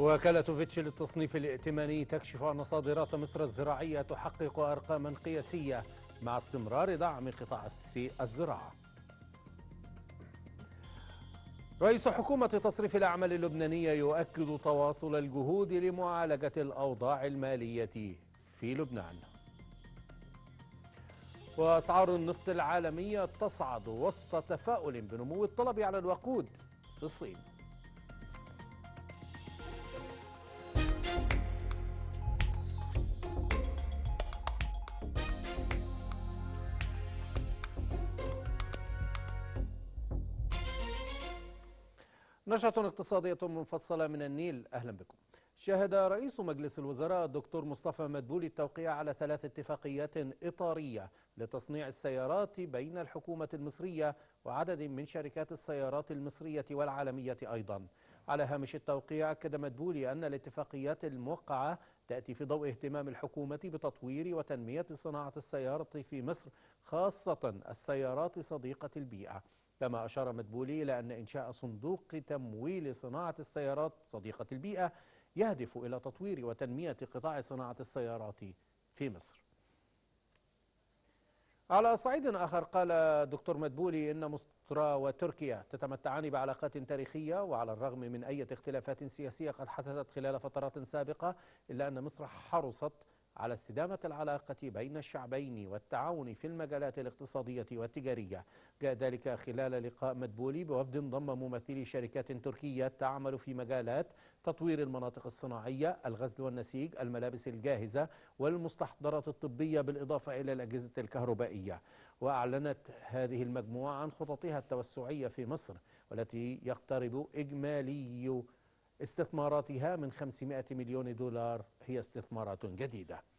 وكالة فيتش للتصنيف الائتماني تكشف أن صادرات مصر الزراعية تحقق أرقاما قياسية مع استمرار دعم قطاع الزراعة. رئيس حكومة تصريف الأعمال اللبنانية يؤكد تواصل الجهود لمعالجة الأوضاع المالية في لبنان. وأسعار النفط العالمية تصعد وسط تفاؤل بنمو الطلب على الوقود في الصين. نشرة اقتصادية منفصلة من النيل. أهلا بكم. شهد رئيس مجلس الوزراء الدكتور مصطفى مدبولي التوقيع على ثلاث اتفاقيات إطارية لتصنيع السيارات بين الحكومة المصرية وعدد من شركات السيارات المصرية والعالمية أيضا. على هامش التوقيع أكد مدبولي أن الاتفاقيات الموقعة تأتي في ضوء اهتمام الحكومة بتطوير وتنمية صناعة السيارة في مصر خاصة السيارات صديقة البيئة. كما أشار مدبولي إلى أن إنشاء صندوق تمويل صناعة السيارات صديقة البيئة يهدف إلى تطوير وتنمية قطاع صناعة السيارات في مصر. على صعيد آخر قال دكتور مدبولي إن مصر وتركيا تتمتعان بعلاقات تاريخية وعلى الرغم من أي اختلافات سياسية قد حدثت خلال فترات سابقة إلا أن مصر حرصت على استدامة العلاقة بين الشعبين والتعاون في المجالات الاقتصادية والتجارية. جاء ذلك خلال لقاء مدبولي بوفد ضم ممثلي شركات تركية تعمل في مجالات تطوير المناطق الصناعية الغزل والنسيج الملابس الجاهزة والمستحضرات الطبية بالإضافة إلى الأجهزة الكهربائية. وأعلنت هذه المجموعة عن خططها التوسعية في مصر والتي يقترب إجمالي استثماراتها من 500 مليون دولار. هي استثمارات جديدة.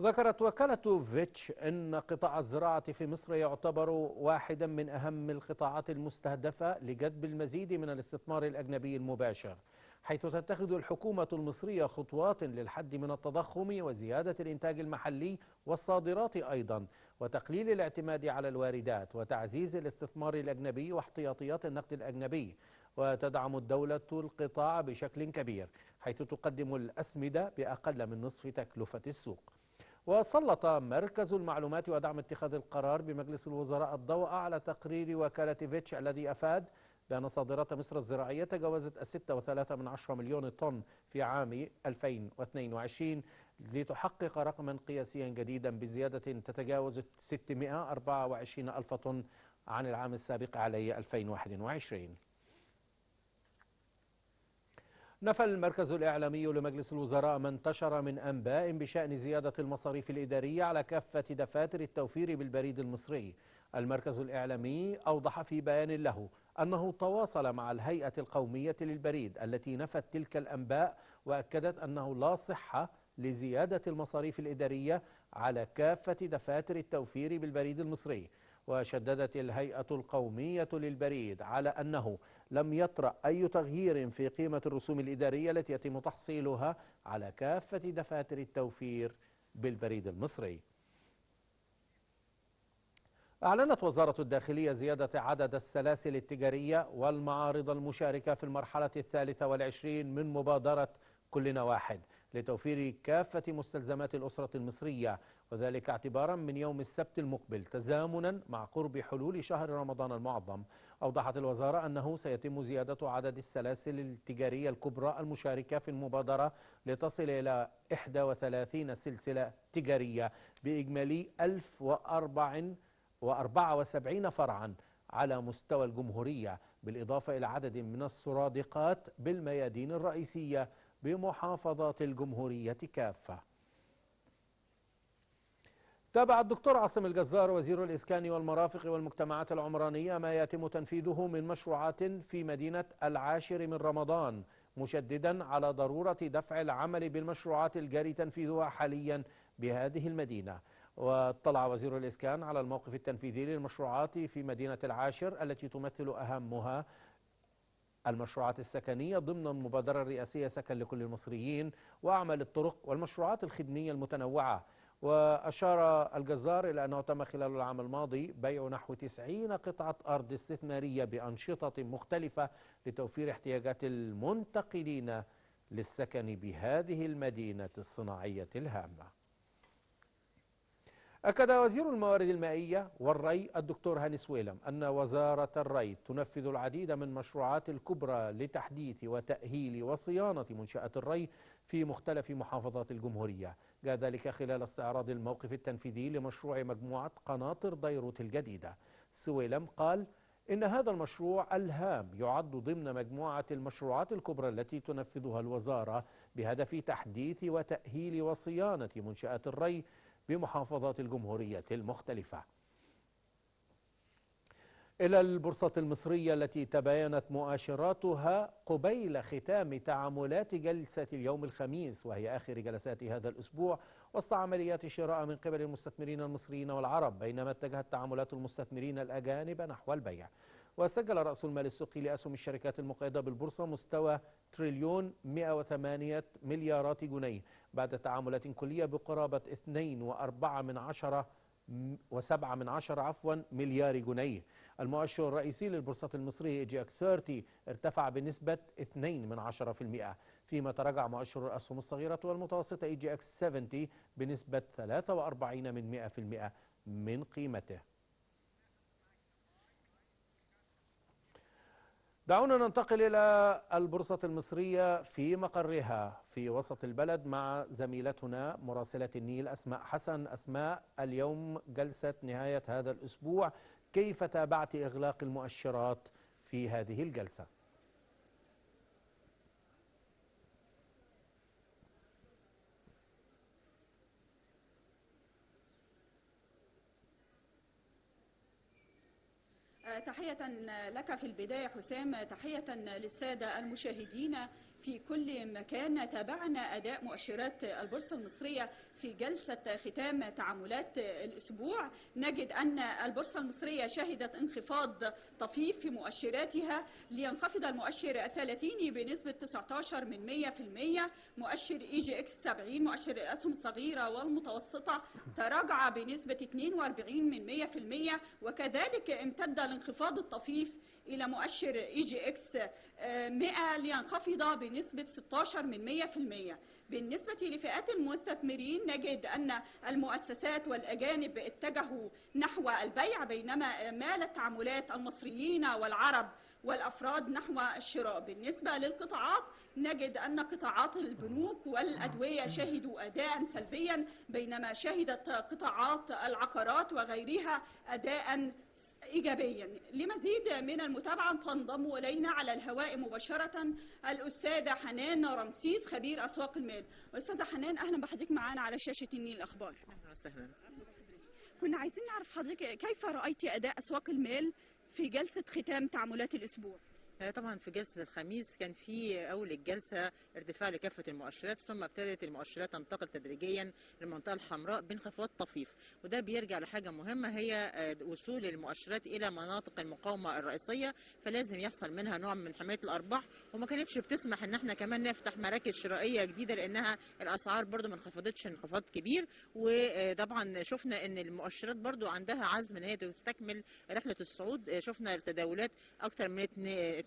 ذكرت وكالة فيتش أن قطاع الزراعة في مصر يعتبر واحدا من أهم القطاعات المستهدفة لجذب المزيد من الاستثمار الأجنبي المباشر حيث تتخذ الحكومة المصرية خطوات للحد من التضخم وزيادة الإنتاج المحلي والصادرات أيضا وتقليل الاعتماد على الواردات وتعزيز الاستثمار الأجنبي واحتياطيات النقد الأجنبي. وتدعم الدولة القطاع بشكل كبير حيث تقدم الأسمدة بأقل من نصف تكلفة السوق. وسلط مركز المعلومات ودعم اتخاذ القرار بمجلس الوزراء الضوء على تقرير وكالة فيتش الذي أفاد بأن صادرات مصر الزراعية تجاوزت الستة وثلاثة من عشرة مليون طن في عام 2022 لتحقق رقما قياسيا جديدا بزيادة تتجاوز 624 ألف طن عن العام السابق عليه 2021 نفى المركز الإعلامي لمجلس الوزراء ما انتشر من أنباء بشأن زيادة المصاريف الإدارية على كافة دفاتر التوفير بالبريد المصري. المركز الإعلامي أوضح في بيان له أنه تواصل مع الهيئة القومية للبريد التي نفت تلك الأنباء وأكدت أنه لا صحة لزيادة المصاريف الإدارية على كافة دفاتر التوفير بالبريد المصري. وشددت الهيئة القومية للبريد على أنه لم يطرأ أي تغيير في قيمة الرسوم الإدارية التي يتم تحصيلها على كافة دفاتر التوفير بالبريد المصري. أعلنت وزارة الداخلية زيادة عدد السلاسل التجارية والمعارض المشاركة في المرحلة الثالثة والعشرين من مبادرة كلنا واحد لتوفير كافة مستلزمات الأسرة المصرية وذلك اعتبارا من يوم السبت المقبل تزامنا مع قرب حلول شهر رمضان المعظم. أوضحت الوزارة أنه سيتم زيادة عدد السلاسل التجارية الكبرى المشاركة في المبادرة لتصل إلى 31 سلسلة تجارية بإجمالي 1074 فرعا على مستوى الجمهورية بالإضافة إلى عدد من السرادقات بالميادين الرئيسية بمحافظات الجمهورية كافة. تابع الدكتور عاصم الجزار وزير الإسكان والمرافق والمجتمعات العمرانية ما يتم تنفيذه من مشروعات في مدينة العاشر من رمضان مشددا على ضرورة دفع العمل بالمشروعات الجاري تنفيذها حاليا بهذه المدينة. واطلع وزير الإسكان على الموقف التنفيذي للمشروعات في مدينة العاشر التي تمثل أهمها المشروعات السكنية ضمن المبادرة الرئاسية سكن لكل المصريين وأعمال الطرق والمشروعات الخدمية المتنوعة. وأشار الجزار إلى أنه تم خلال العام الماضي بيع نحو 90 قطعة أرض استثمارية بأنشطة مختلفة لتوفير احتياجات المنتقلين للسكن بهذه المدينة الصناعية الهامة. أكد وزير الموارد المائية والري الدكتور هاني سويلم أن وزارة الري تنفذ العديد من مشروعات الكبرى لتحديث وتأهيل وصيانة منشآت الري في مختلف محافظات الجمهورية. جاء ذلك خلال استعراض الموقف التنفيذي لمشروع مجموعة قناطر بيروت الجديدة. سويلم قال إن هذا المشروع ألهام يعد ضمن مجموعة المشروعات الكبرى التي تنفذها الوزارة بهدف تحديث وتأهيل وصيانة منشآت الري بمحافظات الجمهورية المختلفة. إلى البورصة المصرية التي تباينت مؤشراتها قبيل ختام تعاملات جلسة اليوم الخميس وهي آخر جلسات هذا الأسبوع وسط عمليات الشراء من قبل المستثمرين المصريين والعرب بينما اتجهت تعاملات المستثمرين الأجانب نحو البيع. وسجل رأس المال السوقي لأسهم الشركات المقيدة بالبورصة مستوى تريليون 108 مليارات جنيه بعد تعاملات كلية بقرابة 2.4 من عشرة وسبعة من عشرة عفوا مليار جنيه. المؤشر الرئيسي للبورصة المصرية EGX 30 ارتفع بنسبة 2 من عشرة في المئة فيما تراجع مؤشر الأسهم الصغيرة والمتوسطة EGX 70 بنسبة 43 من 100 في المئة من قيمته. دعونا ننتقل إلى البورصة المصرية في مقرها في وسط البلد مع زميلتنا مراسلة النيل أسماء حسن أسماء اليوم جلسة نهاية هذا الأسبوع كيف تابعت إغلاق المؤشرات في هذه الجلسة؟ تحية لك في البداية حسام تحية للسادة المشاهدين. في كل مكان تابعنا أداء مؤشرات البورصة المصرية في جلسة ختام تعاملات الأسبوع. نجد أن البورصة المصرية شهدت انخفاض طفيف في مؤشراتها لينخفض المؤشر الثلاثيني بنسبة 19 من 100% مؤشر EGX 70 مؤشر الأسهم الصغيرة والمتوسطة تراجع بنسبة 42 من 100% وكذلك امتد الانخفاض الطفيف إلى مؤشر EGX 100 لينخفض بنسبة 16 من 100% بالنسبة لفئات المستثمرين نجد أن المؤسسات والأجانب اتجهوا نحو البيع بينما مالت تعاملات المصريين والعرب والأفراد نحو الشراء. بالنسبة للقطاعات نجد أن قطاعات البنوك والأدوية شهدوا أداء سلبيا بينما شهدت قطاعات العقارات وغيرها أداء إيجابيا. لمزيد من المتابعة تنضم إلينا على الهواء مباشرة الأستاذة حنان رمسيس خبير أسواق المال. أستاذة حنان أهلا بحضرتك معنا على شاشة النيل. الأخبار؟ أهلا وسهلا. كنا عايزين نعرف حضرتك كيف رأيت أداء أسواق المال في جلسة ختام تعاملات الأسبوع؟ طبعا في جلسة الخميس كان في أول الجلسة ارتفاع لكافة المؤشرات ثم ابتدت المؤشرات تنتقل تدريجيا للمنطقة الحمراء بانخفاض طفيف. وده بيرجع لحاجة مهمة هي وصول المؤشرات إلى مناطق المقاومة الرئيسية فلازم يحصل منها نوع من حماية الأرباح. وما كانتش بتسمح إن إحنا كمان نفتح مراكز شرائية جديدة لأنها الأسعار برضو ما انخفضتش انخفاض كبير. وطبعا شفنا إن المؤشرات برضو عندها عزم إن هي تستكمل رحلة الصعود. شفنا التداولات أكثر من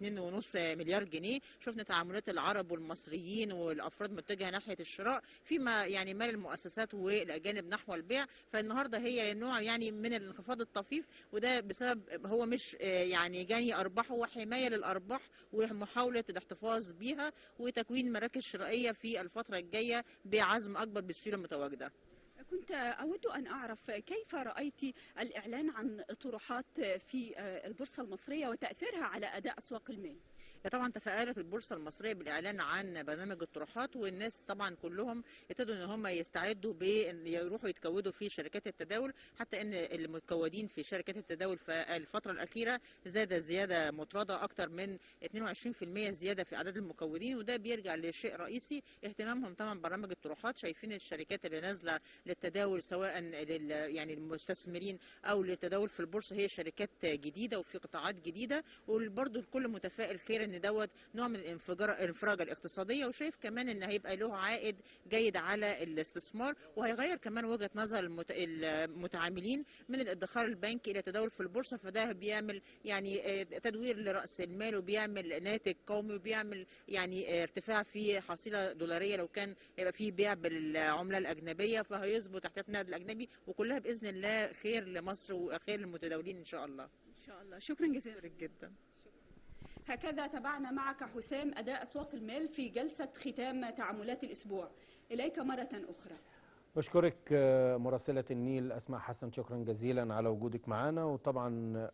2.5 مليار جنيه. شفنا تعاملات العرب والمصريين والأفراد متجهة ناحية الشراء فيما يعني مال المؤسسات والأجانب نحو البيع. فالنهاردة هي نوع يعني من الانخفاض الطفيف وده بسبب هو مش يعني جني أرباح هو حماية للأرباح ومحاولة الاحتفاظ بيها وتكوين مراكز شرائية في الفترة الجاية بعزم أكبر بالسيولة المتواجدة. كنت أود أن أعرف كيف رأيت الإعلان عن طروحات في البورصة المصرية وتأثيرها على أداء أسواق المال؟ طبعا تفائلت البورصة المصرية بالإعلان عن برنامج الطروحات والناس طبعا كلهم ابتدوا إن هم يستعدوا بإن يروحوا يتكودوا في شركات التداول حتى إن المتكودين في شركات التداول في الفترة الأخيرة زاد زيادة مطردة أكثر من 22% زيادة في عدد المكودين وده بيرجع لشيء رئيسي اهتمامهم طبعا برنامج الطروحات شايفين الشركات اللي نازلة للتداول سواء لل يعني المستثمرين أو للتداول في البورصة هي شركات جديدة وفي قطاعات جديدة وبرضه الكل متفائل خير ان ان دوت نوع من الانفجار الانفراجه الاقتصادية وشايف كمان إن هيبقى له عائد جيد على الاستثمار وهيغير كمان وجهة نظر المت... المتعاملين من الادخار البنكي إلى التداول في البورصة. فده بيعمل يعني تدوير لرأس المال وبيعمل ناتج قومي وبيعمل يعني ارتفاع في حصيلة دولارية. لو كان هيبقى في بيع بالعملة الأجنبية فهيظبط احتياط النقد الأجنبي وكلها بإذن الله خير لمصر وخير للمتداولين إن شاء الله. إن شاء الله. شكرا جزيلا. شكرا جدا. هكذا تابعنا معك حسام أداء أسواق المال في جلسة ختام تعاملات الأسبوع. إليك مرة أخرى. بشكرك مراسلة النيل أسماء حسن شكرا جزيلا على وجودك معنا. وطبعا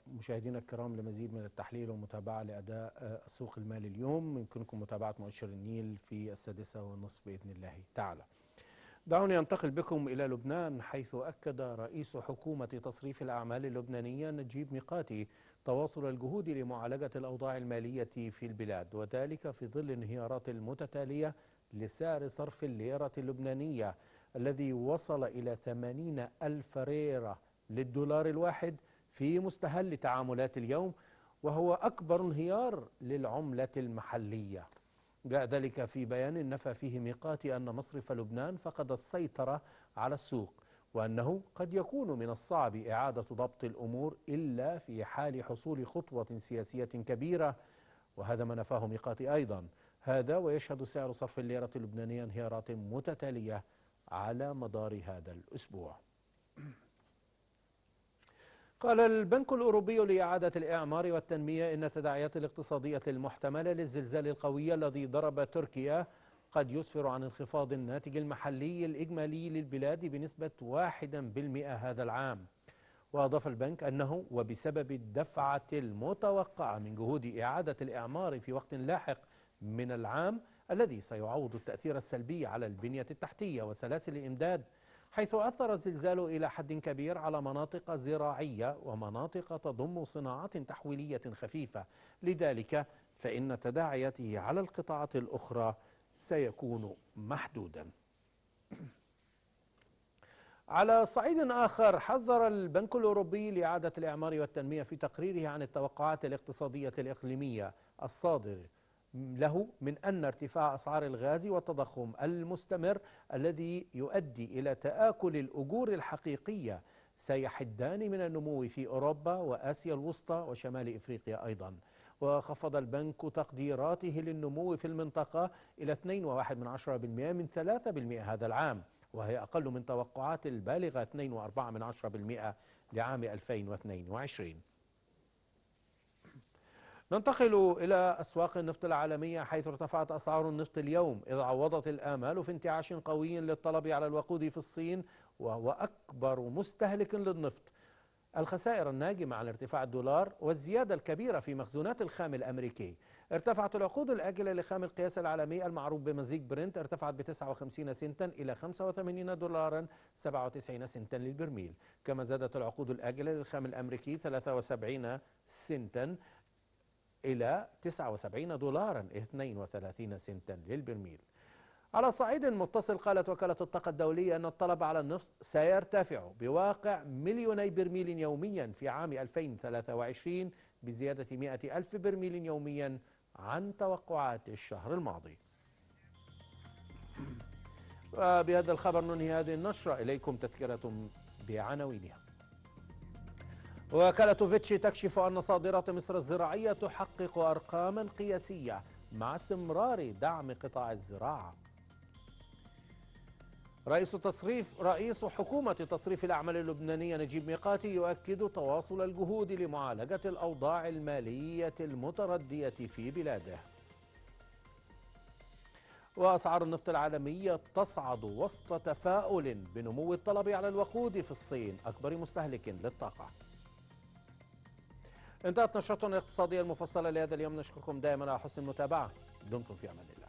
مشاهدينا الكرام لمزيد من التحليل ومتابعة لأداء سوق المال اليوم. يمكنكم متابعة مؤشر النيل في السادسة والنصف بإذن الله تعالى. دعوني أنتقل بكم إلى لبنان حيث أكد رئيس حكومة تصريف الأعمال اللبنانية نجيب ميقاتي تواصل الجهود لمعالجة الأوضاع المالية في البلاد وذلك في ظل انهيارات المتتالية لسعر صرف الليرة اللبنانية الذي وصل إلى 80 ألف ريرة للدولار الواحد في مستهل تعاملات اليوم وهو أكبر انهيار للعملة المحلية. جاء ذلك في بيان نفى فيه ميقاتي أن مصرف لبنان فقد السيطرة على السوق. وأنه قد يكون من الصعب إعادة ضبط الأمور إلا في حال حصول خطوة سياسية كبيرة وهذا ما نفاه ميقاتي أيضا. هذا ويشهد سعر صرف الليرة اللبنانية انهيارات متتالية على مدار هذا الأسبوع. قال البنك الأوروبي لإعادة الإعمار والتنمية إن التداعيات الاقتصادية المحتملة للزلزال القوي الذي ضرب تركيا قد يسفر عن انخفاض الناتج المحلي الإجمالي للبلاد بنسبة واحدا بالمئة هذا العام. وأضاف البنك أنه وبسبب الدفعة المتوقعة من جهود إعادة الإعمار في وقت لاحق من العام الذي سيعوض التأثير السلبي على البنية التحتية وسلاسل الإمداد حيث أثر الزلزال إلى حد كبير على مناطق زراعية ومناطق تضم صناعات تحويلية خفيفة. لذلك فإن تداعياته على القطاعات الأخرى سيكون محدودا. على صعيد آخر حذر البنك الأوروبي لإعادة الإعمار والتنمية في تقريره عن التوقعات الاقتصادية الإقليمية الصادر له من أن ارتفاع أسعار الغاز والتضخم المستمر الذي يؤدي إلى تآكل الأجور الحقيقية سيحدان من النمو في أوروبا وآسيا الوسطى وشمال إفريقيا أيضا. وخفض البنك تقديراته للنمو في المنطقة إلى 2.1% من 3% هذا العام وهي أقل من توقعات البالغة 2.4% لعام 2022 ننتقل إلى أسواق النفط العالمية حيث ارتفعت أسعار النفط اليوم إذ عوضت الآمال في انتعاش قوي للطلب على الوقود في الصين وهو أكبر مستهلك للنفط. الخسائر الناجمة عن ارتفاع الدولار والزيادة الكبيرة في مخزونات الخام الأمريكي. ارتفعت العقود الآجلة لخام القياس العالمي المعروف بمزيج برنت ارتفعت ب 59 سنتا إلى 85 دولارا 97 سنتا للبرميل. كما زادت العقود الآجلة للخام الأمريكي 73 سنتا إلى 79 دولارا 32 سنتا للبرميل. على صعيد متصل قالت وكالة الطاقة الدولية أن الطلب على النفط سيرتفع بواقع مليوني برميل يوميا في عام 2023 بزيادة 100 ألف برميل يوميا عن توقعات الشهر الماضي. وبهذا الخبر ننهي هذه النشرة. إليكم تذكرة بعناوينها. وكالة فيتش تكشف أن صادرات مصر الزراعية تحقق أرقاما قياسية مع استمرار دعم قطاع الزراعة. رئيس تصريف رئيس حكومة تصريف الأعمال اللبنانية نجيب ميقاتي يؤكد تواصل الجهود لمعالجة الأوضاع المالية المتردية في بلاده. وأسعار النفط العالمية تصعد وسط تفاؤل بنمو الطلب على الوقود في الصين. أكبر مستهلك للطاقة. انتهت نشرتنا الاقتصادية المفصلة لهذا اليوم. نشكركم دائما على حسن المتابعة. دمتم في أمان الله.